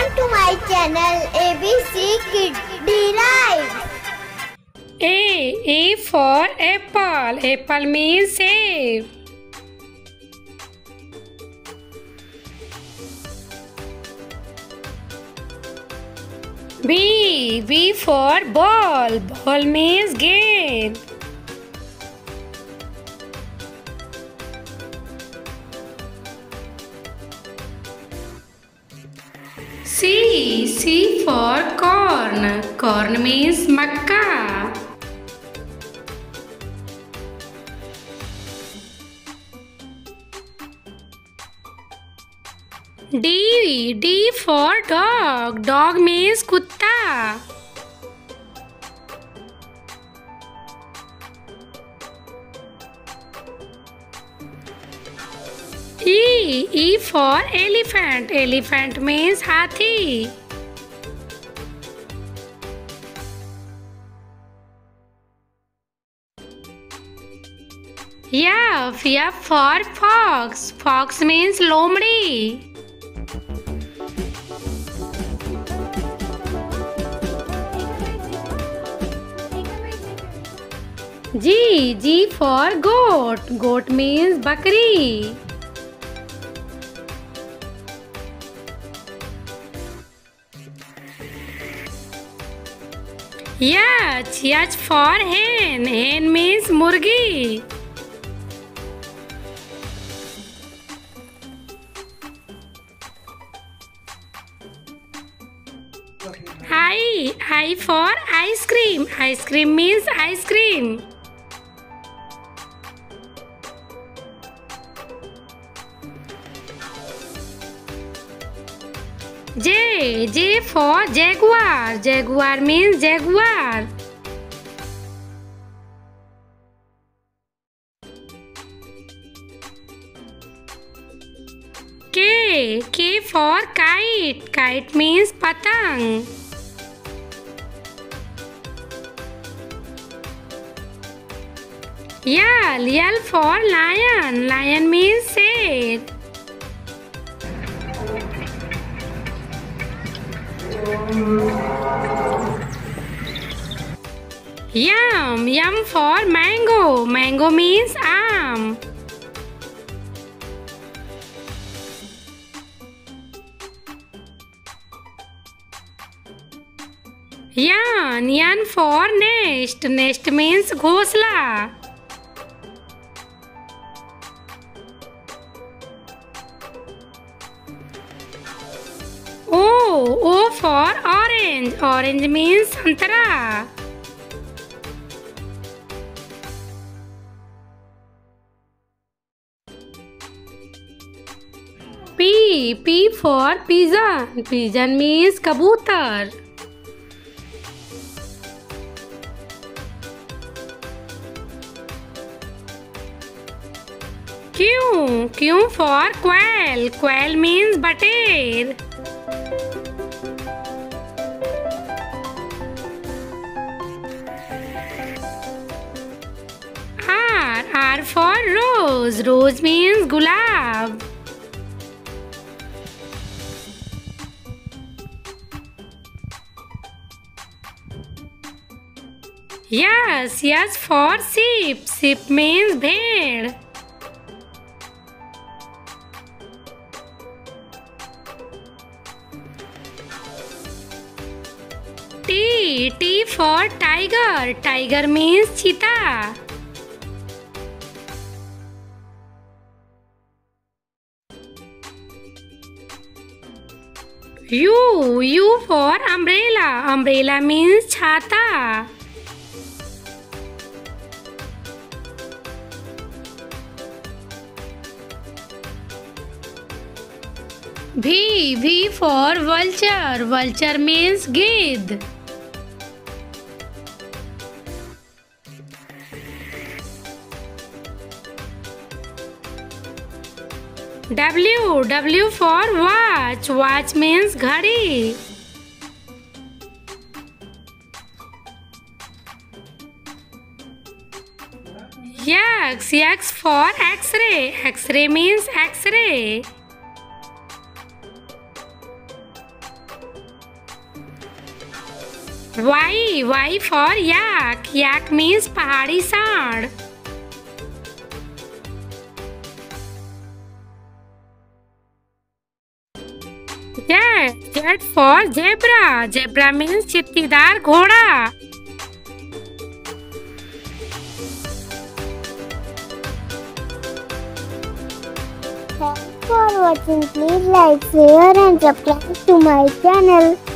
Welcome to my channel ABC Kid Live. A. A for apple. Apple means save. B. B for ball. Ball means game. C. C for corn. Corn means makka. D. D for dog. Dog means kutta. E. E for elephant. Elephant means hathi. F. F for fox. Fox means lomdi. G. G for goat. Goat means bakri. H. H for hen. Hen means murgi. I. I for ice cream. Ice cream means ice cream. J. J for jaguar. Jaguar means jaguar. K. K for kite. Kite means patang. L. L for lion. Lion means shed. Yum, yum for mango. Mango means arm. Yan, yarn for nest. Nest means ghosla. O, O for orange. Orange means santara. P P for pigeon pigeon means कबूतर. Q Q for quail quail means बटेर. R R for rose rose means gulab Yes, yes for sheep. Sheep means भेड़. T. T for tiger. Tiger means cheetah. U. U for umbrella. Umbrella means छाता. V. V for vulture. Vulture means गिद्ध. W. W for watch. Watch means घड़ी. X. X for X-ray. X-ray means X-ray. Y. Y for yak. Yak means Pahari sand. Z. Z for zebra. Zebra means chittidar ghoda. Thanks for watching. Please like, share and subscribe to my channel.